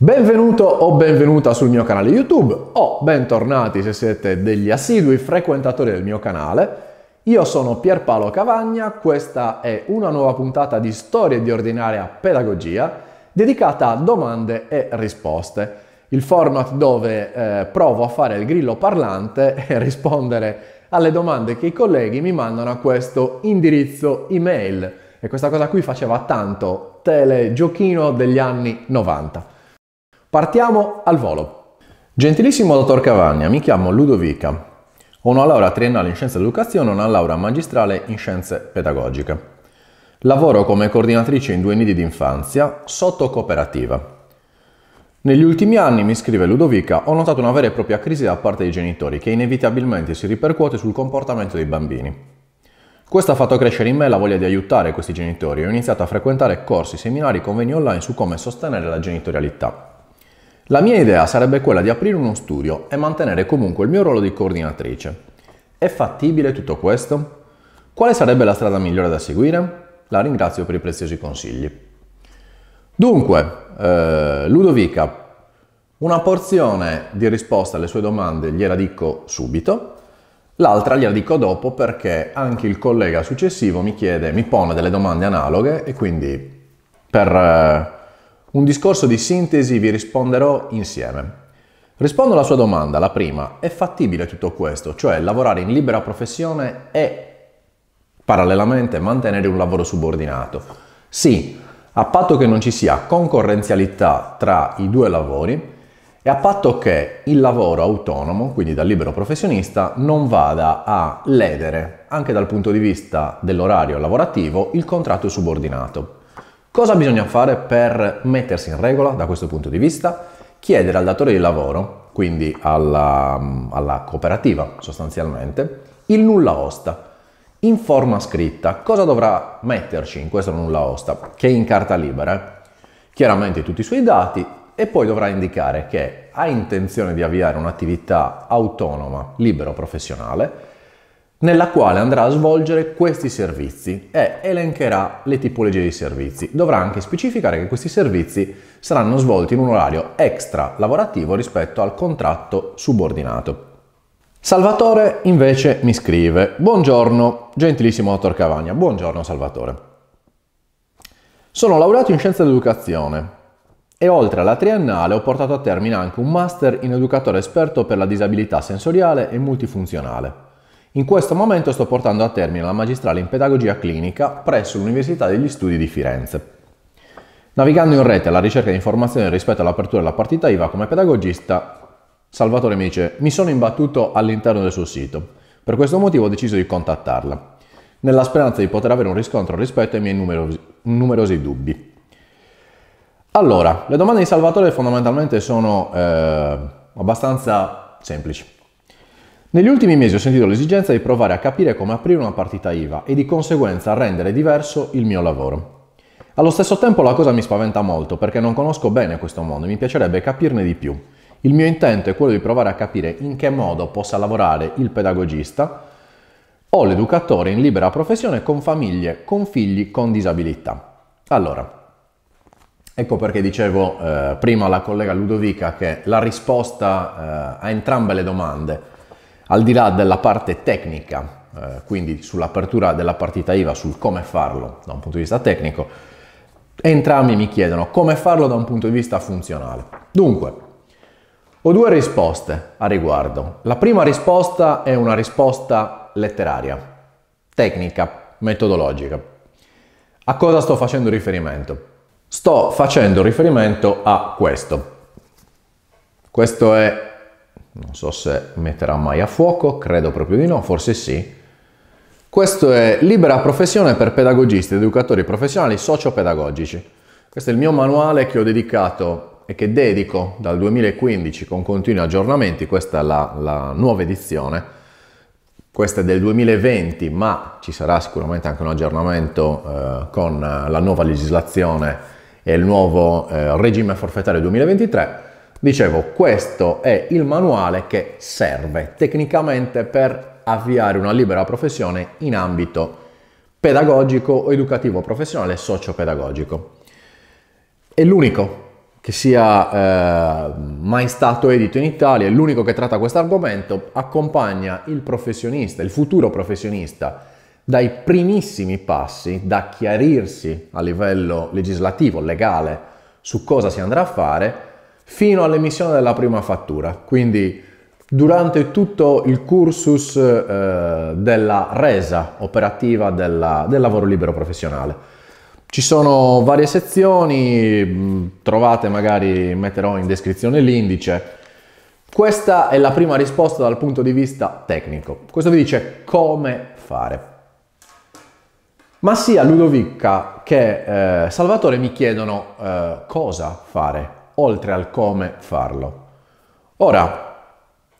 Benvenuto o benvenuta sul mio canale YouTube o bentornati se siete degli assidui frequentatori del mio canale. Io sono Pierpaolo Cavagna, questa è una nuova puntata di Storie di ordinaria pedagogia dedicata a domande e risposte. Il format dove eh, provo a fare il grillo parlante e rispondere alle domande che i colleghi mi mandano a questo indirizzo email. E questa cosa qui faceva tanto telegiochino degli anni 90. Partiamo al volo. Gentilissimo dottor Cavagna, mi chiamo Ludovica. Ho una laurea triennale in scienze dell'educazione e una laurea magistrale in scienze pedagogiche. Lavoro come coordinatrice in due nidi d'infanzia sotto cooperativa. Negli ultimi anni, mi scrive Ludovica, ho notato una vera e propria crisi da parte dei genitori che inevitabilmente si ripercuote sul comportamento dei bambini. Questo ha fatto crescere in me la voglia di aiutare questi genitori e ho iniziato a frequentare corsi, seminari, convegni online su come sostenere la genitorialità. La mia idea sarebbe quella di aprire uno studio e mantenere comunque il mio ruolo di coordinatrice. È fattibile tutto questo? Quale sarebbe la strada migliore da seguire? La ringrazio per i preziosi consigli. Dunque, eh, Ludovica, una porzione di risposta alle sue domande gliela dico subito, l'altra gliela dico dopo perché anche il collega successivo mi chiede, mi pone delle domande analoghe e quindi per... Eh, un discorso di sintesi vi risponderò insieme. Rispondo alla sua domanda, la prima, è fattibile tutto questo, cioè lavorare in libera professione e parallelamente mantenere un lavoro subordinato? Sì, a patto che non ci sia concorrenzialità tra i due lavori e a patto che il lavoro autonomo, quindi da libero professionista, non vada a ledere, anche dal punto di vista dell'orario lavorativo, il contratto subordinato. Cosa bisogna fare per mettersi in regola da questo punto di vista? Chiedere al datore di lavoro, quindi alla, alla cooperativa sostanzialmente, il nulla osta in forma scritta. Cosa dovrà metterci in questo nulla osta? Che è in carta libera. Chiaramente tutti i suoi dati e poi dovrà indicare che ha intenzione di avviare un'attività autonoma, libero professionale nella quale andrà a svolgere questi servizi e elencherà le tipologie di servizi. Dovrà anche specificare che questi servizi saranno svolti in un orario extra lavorativo rispetto al contratto subordinato. Salvatore invece mi scrive Buongiorno, gentilissimo dottor Cavagna. Buongiorno Salvatore. Sono laureato in scienze dell'educazione e oltre alla triennale ho portato a termine anche un master in educatore esperto per la disabilità sensoriale e multifunzionale. In questo momento sto portando a termine la magistrale in pedagogia clinica presso l'Università degli Studi di Firenze. Navigando in rete alla ricerca di informazioni rispetto all'apertura della partita IVA come pedagogista, Salvatore mi dice mi sono imbattuto all'interno del suo sito. Per questo motivo ho deciso di contattarla, nella speranza di poter avere un riscontro rispetto ai miei numerosi, numerosi dubbi. Allora, le domande di Salvatore fondamentalmente sono eh, abbastanza semplici. Negli ultimi mesi ho sentito l'esigenza di provare a capire come aprire una partita IVA e di conseguenza rendere diverso il mio lavoro. Allo stesso tempo la cosa mi spaventa molto perché non conosco bene questo mondo e mi piacerebbe capirne di più. Il mio intento è quello di provare a capire in che modo possa lavorare il pedagogista o l'educatore in libera professione con famiglie, con figli con disabilità. Allora, ecco perché dicevo eh, prima alla collega Ludovica che la risposta eh, a entrambe le domande al di là della parte tecnica, eh, quindi sull'apertura della partita IVA, sul come farlo da un punto di vista tecnico, entrambi mi chiedono come farlo da un punto di vista funzionale. Dunque, ho due risposte a riguardo. La prima risposta è una risposta letteraria, tecnica, metodologica. A cosa sto facendo riferimento? Sto facendo riferimento a questo. Questo è non so se metterà mai a fuoco, credo proprio di no, forse sì. Questo è Libera professione per pedagogisti ed educatori professionali socio-pedagogici. Questo è il mio manuale che ho dedicato e che dedico dal 2015 con continui aggiornamenti, questa è la, la nuova edizione. Questa è del 2020, ma ci sarà sicuramente anche un aggiornamento eh, con la nuova legislazione e il nuovo eh, regime forfettario 2023 Dicevo, questo è il manuale che serve tecnicamente per avviare una libera professione in ambito pedagogico o educativo professionale socio-pedagogico. È l'unico che sia eh, mai stato edito in Italia, è l'unico che tratta questo argomento, accompagna il professionista, il futuro professionista, dai primissimi passi, da chiarirsi a livello legislativo, legale, su cosa si andrà a fare, fino all'emissione della prima fattura. Quindi durante tutto il cursus eh, della resa operativa della, del lavoro libero professionale. Ci sono varie sezioni, trovate magari, metterò in descrizione l'indice. Questa è la prima risposta dal punto di vista tecnico. Questo vi dice come fare. Ma sia Ludovica che eh, Salvatore mi chiedono eh, cosa fare, oltre al come farlo. Ora,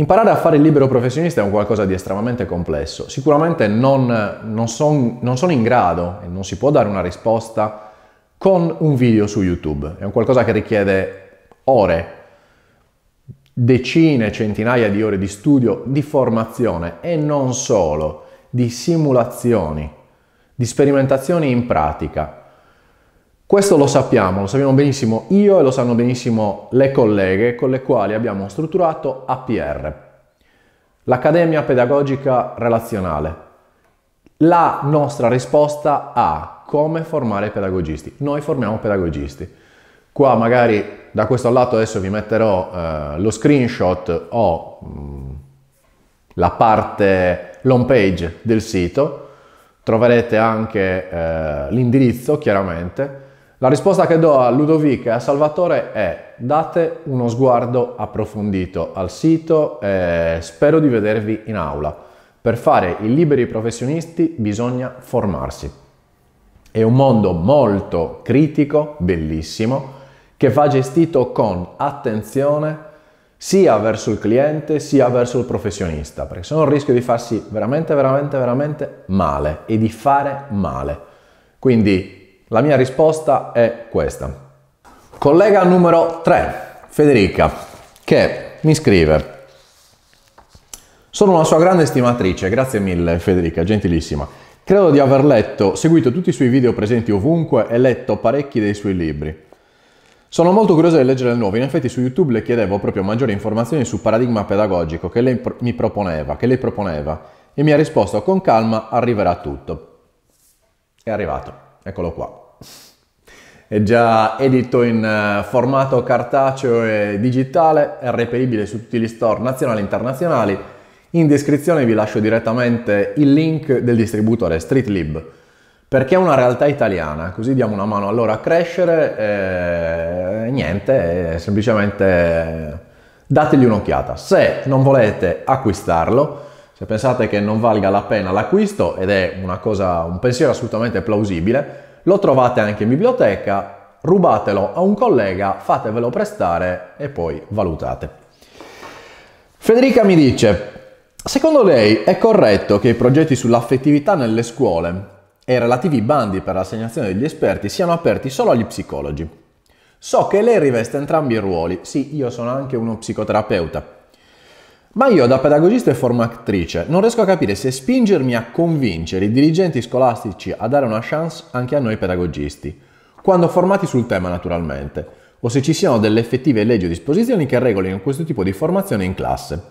Imparare a fare il libero professionista è un qualcosa di estremamente complesso. Sicuramente non, non, son, non, sono in grado e non si può dare una risposta con un video su YouTube. È un qualcosa che richiede ore, decine, centinaia di ore di studio, di formazione e non solo, di simulazioni, di sperimentazioni in pratica. Questo lo sappiamo, lo sappiamo benissimo io e lo sanno benissimo le colleghe con le quali abbiamo strutturato APR, l'Accademia Pedagogica Relazionale. La nostra risposta a come formare pedagogisti. Noi formiamo pedagogisti. Qua magari da questo lato adesso vi metterò eh, lo screenshot o mh, mm, la parte l'home page del sito, troverete anche eh, l'indirizzo chiaramente la risposta che do a Ludovic e a Salvatore è date uno sguardo approfondito al sito e spero di vedervi in aula. Per fare i liberi professionisti bisogna formarsi. È un mondo molto critico, bellissimo, che va gestito con attenzione sia verso il cliente sia verso il professionista, perché se no rischio di farsi veramente, veramente, veramente male e di fare male. Quindi la mia risposta è questa. Collega numero 3, Federica, che mi scrive sono una sua grande stimatrice, grazie mille Federica, gentilissima. Credo di aver letto, seguito tutti i suoi video presenti ovunque e letto parecchi dei suoi libri. Sono molto curiosa di leggere il nuovo, in effetti su YouTube le chiedevo proprio maggiori informazioni sul paradigma pedagogico che lei mi proponeva, lei proponeva e mi ha risposto con calma arriverà tutto. È arrivato, eccolo qua è già edito in eh, formato cartaceo e digitale, è reperibile su tutti gli store nazionali e internazionali. In descrizione vi lascio direttamente il link del distributore StreetLib perché è una realtà italiana, così diamo una mano a loro a crescere e eh, niente, semplicemente dategli un'occhiata. Se non volete acquistarlo, se pensate che non valga la pena l'acquisto ed è una cosa, un pensiero assolutamente plausibile, lo trovate anche in biblioteca, rubatelo a un collega, fatevelo prestare e poi valutate. Federica mi dice, secondo lei è corretto che i progetti sull'affettività nelle scuole e i relativi bandi per l'assegnazione degli esperti siano aperti solo agli psicologi? So che lei riveste entrambi i ruoli, sì, io sono anche uno psicoterapeuta, ma io da pedagogista e formatrice non riesco a capire se spingermi a convincere i dirigenti scolastici a dare una chance anche a noi pedagogisti, quando formati sul tema naturalmente, o se ci siano delle effettive leggi o disposizioni che regolino questo tipo di formazione in classe.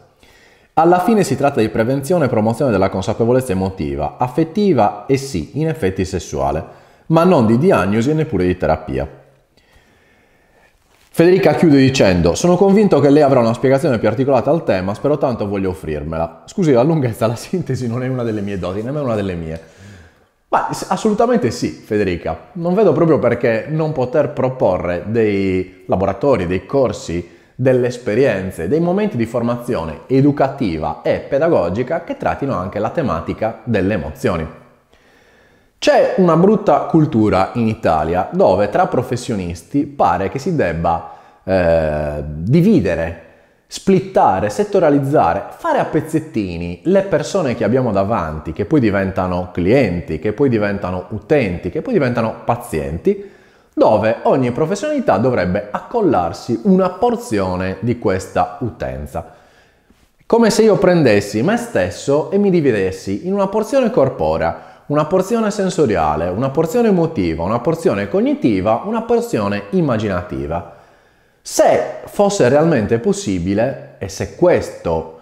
Alla fine si tratta di prevenzione e promozione della consapevolezza emotiva, affettiva e sì, in effetti sessuale, ma non di diagnosi e neppure di terapia. Federica chiude dicendo sono convinto che lei avrà una spiegazione più articolata al tema, spero tanto voglio offrirmela. Scusi, la lunghezza, la sintesi non è una delle mie doti, nemmeno una delle mie. Ma assolutamente sì, Federica. Non vedo proprio perché non poter proporre dei laboratori, dei corsi, delle esperienze, dei momenti di formazione educativa e pedagogica che trattino anche la tematica delle emozioni. C'è una brutta cultura in Italia dove tra professionisti pare che si debba eh, dividere, splittare, settorializzare, fare a pezzettini le persone che abbiamo davanti, che poi diventano clienti, che poi diventano utenti, che poi diventano pazienti, dove ogni professionalità dovrebbe accollarsi una porzione di questa utenza. Come se io prendessi me stesso e mi dividessi in una porzione corporea, una porzione sensoriale, una porzione emotiva, una porzione cognitiva, una porzione immaginativa. Se fosse realmente possibile e se questo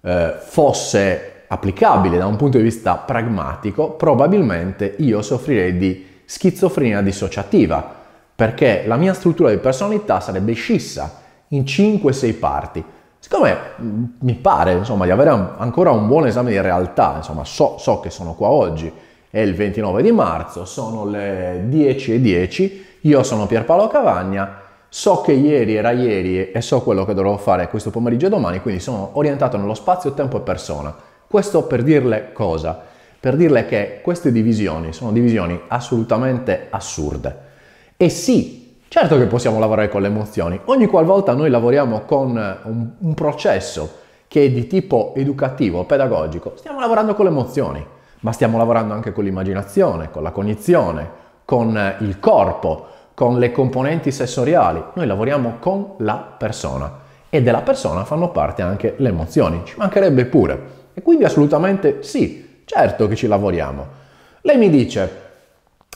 eh, fosse applicabile da un punto di vista pragmatico, probabilmente io soffrirei di schizofrenia dissociativa, perché la mia struttura di personalità sarebbe scissa in 5-6 parti. Siccome mm, mi pare insomma, di avere ancora un buon esame di realtà, insomma, so, so, che sono qua oggi, è il 29 di marzo, sono le 10.10, 10, io sono Pierpaolo Cavagna, so che ieri era ieri e so quello che dovrò fare questo pomeriggio e domani, quindi sono orientato nello spazio, tempo e persona. Questo per dirle cosa? Per dirle che queste divisioni sono divisioni assolutamente assurde. E sì, Certo che possiamo lavorare con le emozioni. Ogni qualvolta noi lavoriamo con un, un, processo che è di tipo educativo, pedagogico, stiamo lavorando con le emozioni, ma stiamo lavorando anche con l'immaginazione, con la cognizione, con il corpo, con le componenti sensoriali. Noi lavoriamo con la persona e della persona fanno parte anche le emozioni, ci mancherebbe pure. E quindi assolutamente sì, certo che ci lavoriamo. Lei mi dice,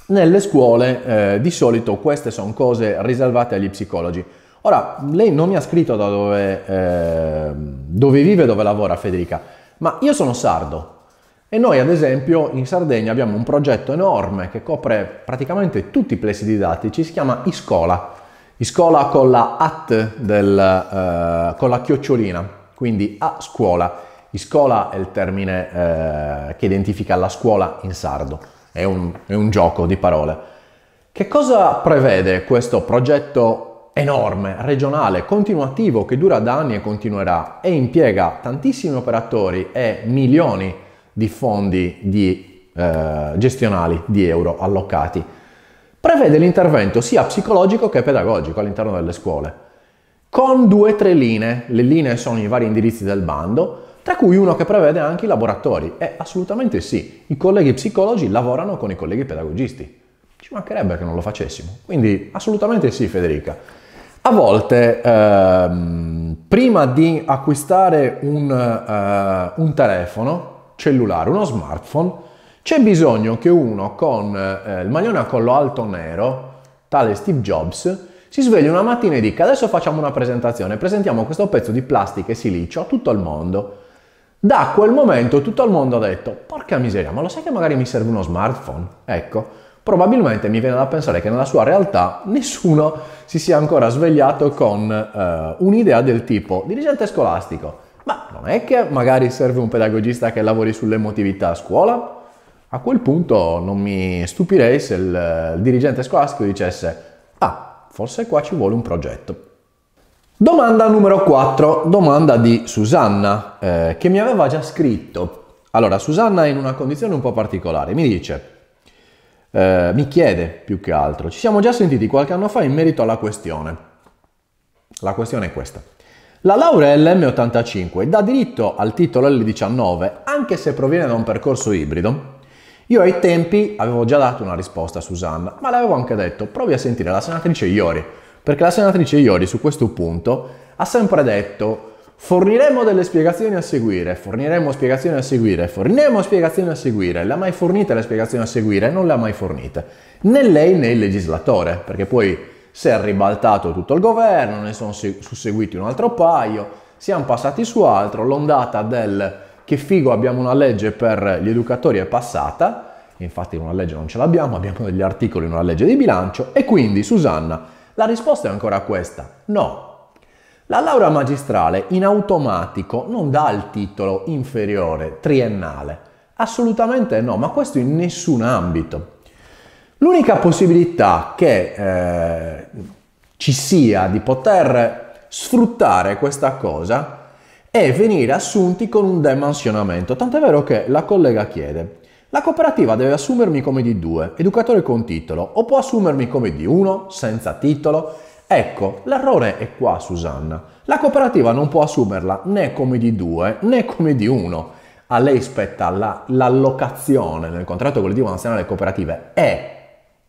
nelle scuole eh, di solito queste sono cose riservate agli psicologi. Ora, lei non mi ha scritto da dove, eh, dove vive dove lavora Federica, ma io sono sardo e noi ad esempio in Sardegna abbiamo un progetto enorme che copre praticamente tutti i plessi didattici, si chiama Iscola. Iscola con la at del, eh, con la chiocciolina, quindi a scuola. Iscola è il termine eh, che identifica la scuola in sardo è un, è un gioco di parole. Che cosa prevede questo progetto enorme, regionale, continuativo, che dura da anni e continuerà e impiega tantissimi operatori e milioni di fondi di, eh, gestionali di euro allocati? Prevede l'intervento sia psicologico che pedagogico all'interno delle scuole, con due o tre linee. Le linee sono i vari indirizzi del bando, tra cui uno che prevede anche i laboratori. E assolutamente sì, i colleghi psicologi lavorano con i colleghi pedagogisti. Ci mancherebbe che non lo facessimo. Quindi assolutamente sì, Federica. A volte, ehm, prima di acquistare un, eh, un, telefono cellulare, uno smartphone, c'è bisogno che uno con eh, il maglione a collo alto nero, tale Steve Jobs, si sveglia una mattina e dica adesso facciamo una presentazione, presentiamo questo pezzo di plastica e silicio a tutto il mondo. Da quel momento tutto il mondo ha detto, porca miseria, ma lo sai che magari mi serve uno smartphone? Ecco, probabilmente mi viene da pensare che nella sua realtà nessuno si sia ancora svegliato con eh, un'idea del tipo dirigente scolastico. Ma non è che magari serve un pedagogista che lavori sull'emotività a scuola? A quel punto non mi stupirei se il, il dirigente scolastico dicesse, ah, forse qua ci vuole un progetto. Domanda numero 4, domanda di Susanna, eh, che mi aveva già scritto. Allora, Susanna è in una condizione un po' particolare, mi dice, eh, mi chiede più che altro, ci siamo già sentiti qualche anno fa in merito alla questione. La questione è questa. La laurea LM85 dà diritto al titolo L19 anche se proviene da un percorso ibrido? Io ai tempi avevo già dato una risposta a Susanna, ma l'avevo anche detto, provi a sentire la senatrice Iori perché la senatrice Iori su questo punto ha sempre detto forniremo delle spiegazioni a seguire, forniremo spiegazioni a seguire, forniremo spiegazioni a seguire, le ha mai fornite le spiegazioni a seguire? Non le ha mai fornite, né lei né il legislatore, perché poi si è ribaltato tutto il governo, ne sono susseguiti un altro paio, siamo passati su altro, l'ondata del che figo abbiamo una legge per gli educatori è passata, infatti una legge non ce l'abbiamo, abbiamo degli articoli in una legge di bilancio e quindi Susanna la risposta è ancora questa, no. La laurea magistrale in automatico non dà il titolo inferiore triennale. Assolutamente no, ma questo in nessun ambito. L'unica possibilità che eh, ci sia di poter sfruttare questa cosa è venire assunti con un demansionamento. Tant'è vero che la collega chiede, la cooperativa deve assumermi come di 2, educatore con titolo, o può assumermi come di 1, senza titolo? Ecco, l'errore è qua, Susanna. La cooperativa non può assumerla né come di 2 né come di 1. A lei spetta la, l'allocazione nel contratto collettivo nazionale delle cooperative è,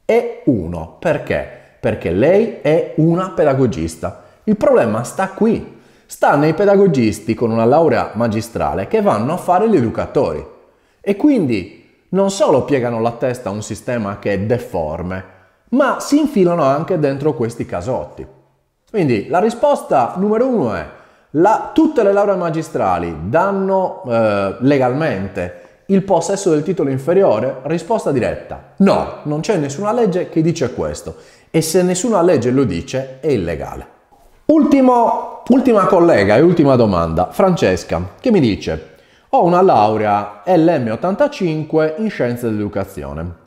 è 1. Perché? Perché lei è una pedagogista. Il problema sta qui. Sta nei pedagogisti con una laurea magistrale che vanno a fare gli educatori. E quindi non solo piegano la testa a un sistema che è deforme, ma si infilano anche dentro questi casotti. Quindi la risposta numero uno è la, tutte le lauree magistrali danno eh, legalmente il possesso del titolo inferiore? Risposta diretta. No, non c'è nessuna legge che dice questo e se nessuna legge lo dice è illegale. Ultimo, ultima collega e ultima domanda, Francesca, che mi dice ho una laurea LM85 in scienze dell'educazione.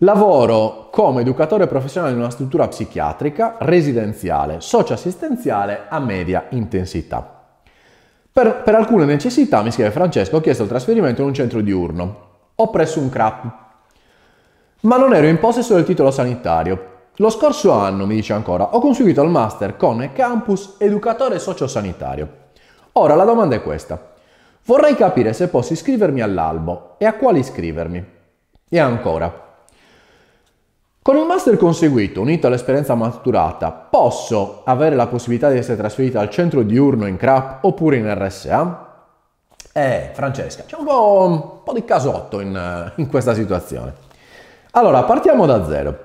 Lavoro come educatore professionale in una struttura psichiatrica, residenziale, socioassistenziale a media intensità. Per, per, alcune necessità, mi scrive Francesco, ho chiesto il trasferimento in un centro diurno. Ho preso un CRAP, ma non ero in possesso del titolo sanitario. Lo scorso anno, mi dice ancora, ho conseguito il master con Campus Educatore Sociosanitario. Ora la domanda è questa. Vorrei capire se posso iscrivermi all'albo e a quali iscrivermi. E ancora, con il master conseguito, unito all'esperienza maturata, posso avere la possibilità di essere trasferita al centro diurno in CRAP oppure in RSA? Eh, Francesca, c'è un po', un po di casotto in, in questa situazione. Allora, partiamo da zero.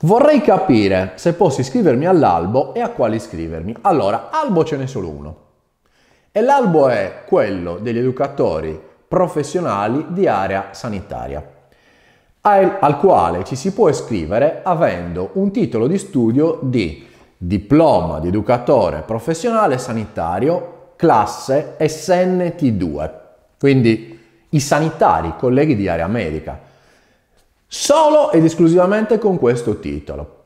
Vorrei capire se posso iscrivermi all'albo e a quale iscrivermi. Allora, albo ce n'è solo uno. E l'albo è quello degli educatori professionali di area sanitaria al quale ci si può iscrivere avendo un titolo di studio di diploma di educatore professionale sanitario classe SNT2, quindi i sanitari, colleghi di area medica, solo ed esclusivamente con questo titolo.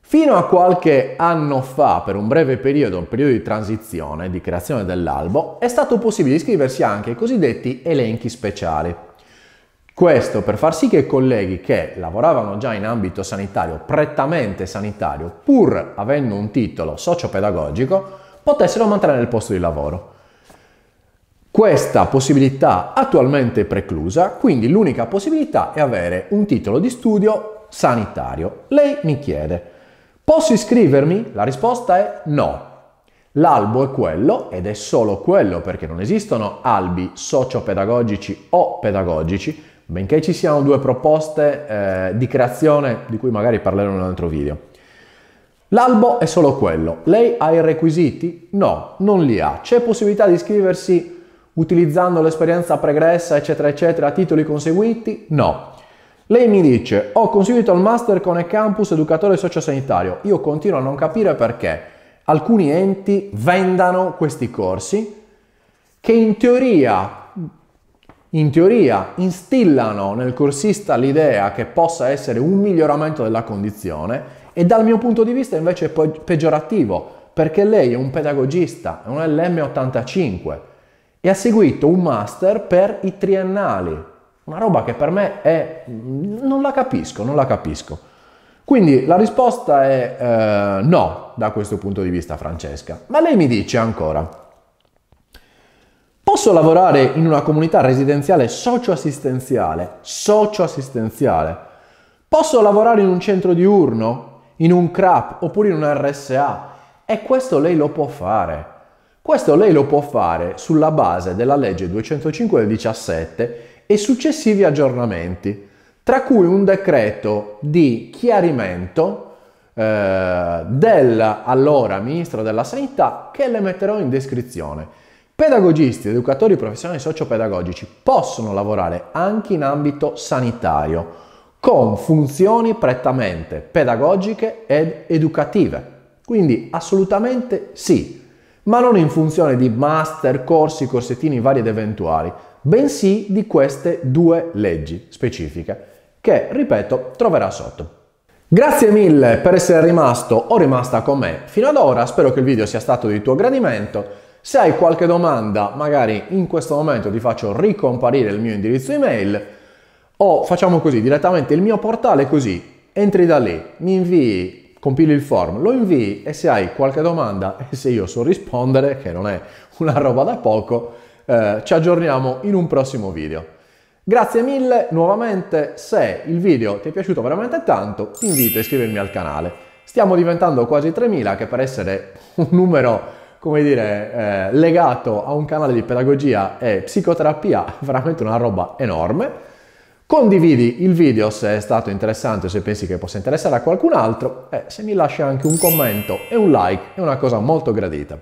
Fino a qualche anno fa, per un breve periodo, un periodo di transizione, di creazione dell'albo, è stato possibile iscriversi anche ai cosiddetti elenchi speciali. Questo per far sì che i colleghi che lavoravano già in ambito sanitario, prettamente sanitario, pur avendo un titolo socio-pedagogico, potessero mantenere il posto di lavoro. Questa possibilità attualmente è preclusa, quindi l'unica possibilità è avere un titolo di studio sanitario. Lei mi chiede, posso iscrivermi? La risposta è no. L'albo è quello ed è solo quello perché non esistono albi socio-pedagogici o pedagogici, benché ci siano due proposte eh, di creazione di cui magari parlerò in un altro video. L'albo è solo quello. Lei ha i requisiti? No, non li ha. C'è possibilità di iscriversi utilizzando l'esperienza pregressa, eccetera, eccetera, a titoli conseguiti? No. Lei mi dice, ho conseguito il master con e-campus educatore sociosanitario. Io continuo a non capire perché alcuni enti vendano questi corsi che in teoria in teoria instillano nel corsista l'idea che possa essere un miglioramento della condizione e dal mio punto di vista invece è peggiorativo perché lei è un pedagogista, è un LM85 e ha seguito un master per i triennali, una roba che per me è... non la capisco, non la capisco. Quindi la risposta è eh, no da questo punto di vista Francesca, ma lei mi dice ancora, Posso lavorare in una comunità residenziale socioassistenziale? Socioassistenziale. Posso lavorare in un centro diurno? In un CRAP oppure in un RSA? E questo lei lo può fare. Questo lei lo può fare sulla base della legge 205 del 17 e successivi aggiornamenti, tra cui un decreto di chiarimento eh, del allora Ministro della Sanità che le metterò in descrizione. Pedagogisti, educatori professionali sociopedagogici possono lavorare anche in ambito sanitario con funzioni prettamente pedagogiche ed educative. Quindi assolutamente sì, ma non in funzione di master, corsi, corsettini vari ed eventuali, bensì di queste due leggi specifiche che, ripeto, troverà sotto. Grazie mille per essere rimasto o rimasta con me fino ad ora, spero che il video sia stato di tuo gradimento. Se hai qualche domanda, magari in questo momento ti faccio ricomparire il mio indirizzo email o facciamo così, direttamente il mio portale così, entri da lì, mi invii, compili il form, lo invii e se hai qualche domanda e se io so rispondere, che non è una roba da poco, eh, ci aggiorniamo in un prossimo video. Grazie mille nuovamente, se il video ti è piaciuto veramente tanto ti invito a iscrivermi al canale. Stiamo diventando quasi 3000 che per essere un numero come dire, eh, legato a un canale di pedagogia e psicoterapia, veramente una roba enorme. Condividi il video se è stato interessante o se pensi che possa interessare a qualcun altro e se mi lasci anche un commento e un like è una cosa molto gradita.